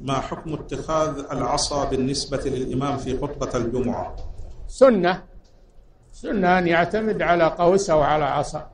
ما حكم اتخاذ العصا بالنسبة للإمام في خطبة الجمعة؟ سنة. سنة أن يعتمد على قوس أو على عصا.